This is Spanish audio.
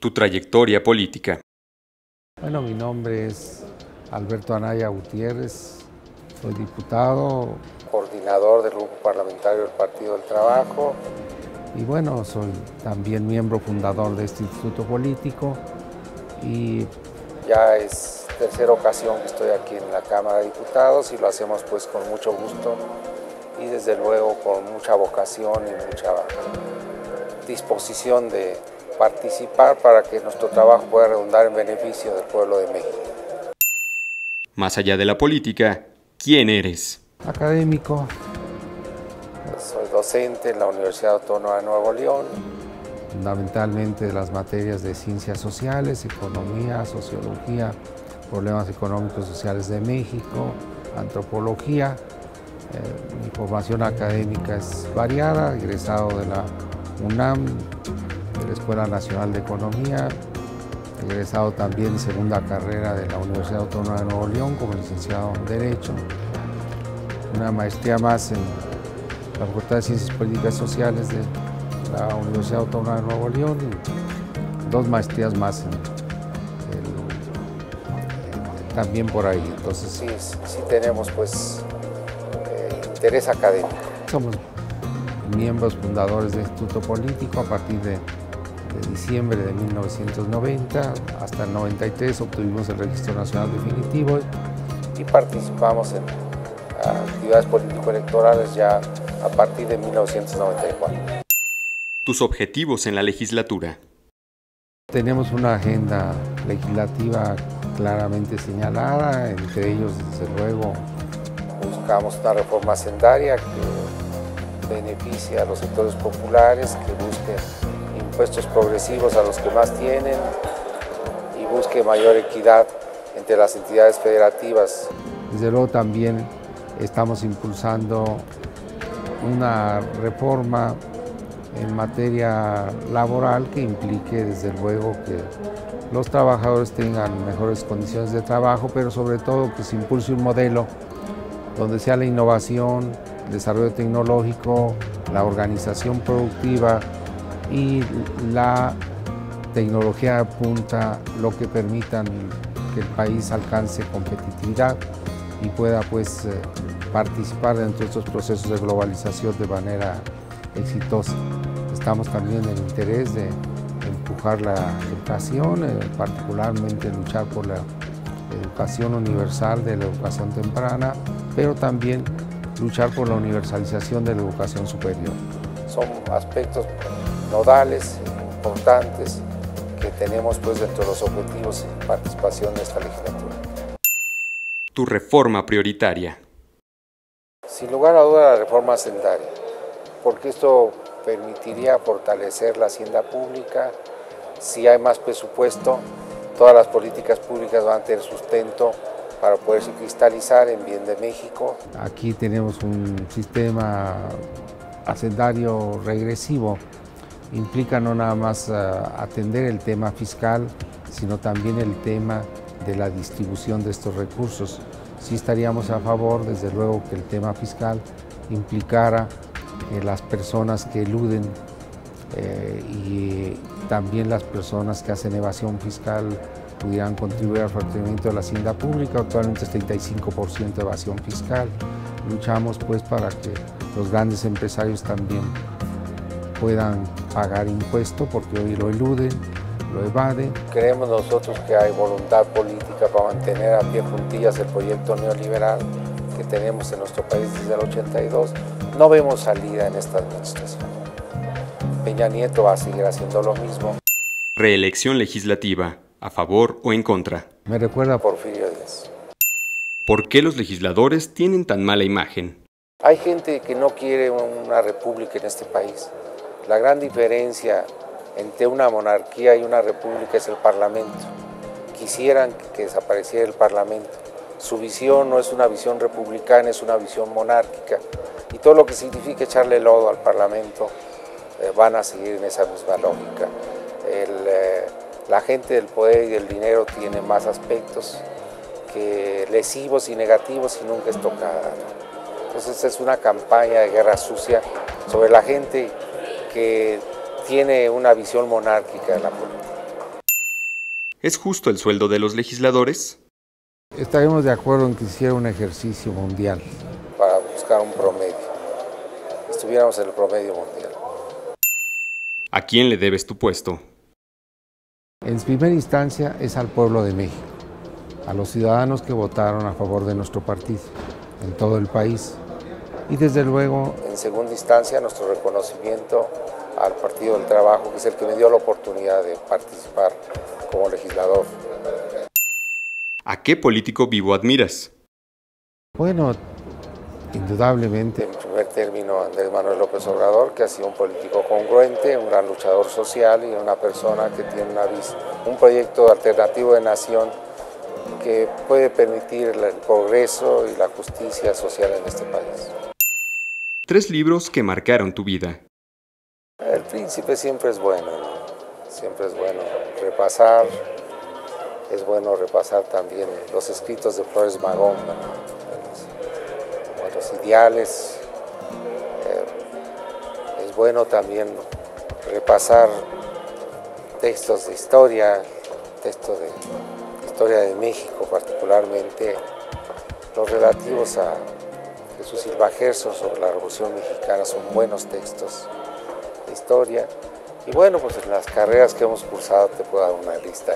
Tu trayectoria política. Bueno, mi nombre es Alberto Anaya Gutiérrez, soy diputado, coordinador del grupo parlamentario del Partido del Trabajo. Y bueno, soy también miembro fundador de este instituto político y ya es tercera ocasión que estoy aquí en la Cámara de Diputados y lo hacemos pues con mucho gusto y desde luego con mucha vocación y mucha disposición de participar para que nuestro trabajo pueda redundar en beneficio del pueblo de México. Más allá de la política, ¿quién eres? Académico. Soy docente en la Universidad Autónoma de Nuevo León. Fundamentalmente de las materias de ciencias sociales, economía, sociología, problemas económicos y sociales de México, antropología. Eh, mi formación académica es variada, egresado de la UNAM, la Escuela Nacional de Economía, egresado también segunda carrera de la Universidad Autónoma de Nuevo León como licenciado en Derecho, una maestría más en la Facultad de Ciencias Políticas Sociales de la Universidad Autónoma de Nuevo León y dos maestrías más también por ahí. Entonces sí, sí tenemos pues eh, interés académico. Somos miembros fundadores del Instituto Político a partir de, diciembre de 1990 hasta el 93 obtuvimos el Registro Nacional Definitivo. Y participamos en actividades político-electorales ya a partir de 1994. Tus objetivos en la legislatura. Tenemos una agenda legislativa claramente señalada, entre ellos desde luego buscamos una reforma sendaria que beneficie a los sectores populares, que busque impuestos progresivos a los que más tienen y busque mayor equidad entre las entidades federativas. Desde luego también estamos impulsando una reforma en materia laboral que implique desde luego que los trabajadores tengan mejores condiciones de trabajo, pero sobre todo que se impulse un modelo donde sea la innovación, el desarrollo tecnológico, la organización productiva y la tecnología de punta lo que permitan que el país alcance competitividad y pueda pues eh, participar dentro de estos procesos de globalización de manera exitosa. Estamos también en el interés de empujar la educación, eh, particularmente luchar por la educación universal de la educación temprana, pero también luchar por la universalización de la educación superior. Son aspectos nodales, importantes, que tenemos pues dentro de los objetivos de participación de esta legislatura. Tu reforma prioritaria. Sin lugar a duda la reforma sendaria, porque esto permitiría fortalecer la hacienda pública, si hay más presupuesto, todas las políticas públicas van a tener sustento para poderse cristalizar en bien de México. Aquí tenemos un sistema hacendario regresivo. Implica no nada más eh, atender el tema fiscal, sino también el tema de la distribución de estos recursos. Sí estaríamos a favor, desde luego, que el tema fiscal implicara que las personas que eluden eh, y también las personas que hacen evasión fiscal pudieran contribuir al fortalecimiento de la hacienda pública, actualmente es 35% de evasión fiscal. Luchamos pues para que los grandes empresarios también puedan pagar impuesto porque hoy lo eluden, lo evaden. Creemos nosotros que hay voluntad política para mantener a pie puntillas el proyecto neoliberal que tenemos en nuestro país desde el 82. No vemos salida en esta administración. Peña Nieto va a seguir haciendo lo mismo. Reelección legislativa, ¿a favor o en contra? Me recuerda a Porfirio Díaz. ¿Por qué los legisladores tienen tan mala imagen? Hay gente que no quiere una república en este país. La gran diferencia entre una monarquía y una república es el parlamento. Quisieran que desapareciera el parlamento. Su visión no es una visión republicana, es una visión monárquica. Y todo lo que significa echarle lodo al parlamento eh, van a seguir en esa misma lógica. Eh, la gente del poder y del dinero tiene más aspectos que lesivos y negativos y nunca es tocada. Entonces es una campaña de guerra sucia sobre la gente que tiene una visión monárquica de la política. ¿Es justo el sueldo de los legisladores? Estaremos de acuerdo en que hiciera un ejercicio mundial. Para buscar un promedio. Estuviéramos en el promedio mundial. ¿A quién le debes tu puesto? En primera instancia es al pueblo de México, a los ciudadanos que votaron a favor de nuestro partido en todo el país. Y desde luego... En segunda instancia, nuestro reconocimiento al Partido del Trabajo, que es el que me dio la oportunidad de participar como legislador. ¿A qué político vivo admiras? Bueno, indudablemente. En primer término, Andrés Manuel López Obrador, que ha sido un político congruente, un gran luchador social y una persona que tiene una un proyecto alternativo de nación que puede permitir el progreso y la justicia social en este país. Tres libros que marcaron tu vida. El príncipe siempre es bueno, siempre es bueno repasar, es bueno repasar también los escritos de Flores Magón, los, ideales, eh, es bueno también repasar textos de historia, textos de historia de México particularmente, los relativos a Jesús Silva Gerson sobre la Revolución Mexicana son buenos textos historia. Y bueno, pues en las carreras que hemos cursado te puedo dar una lista.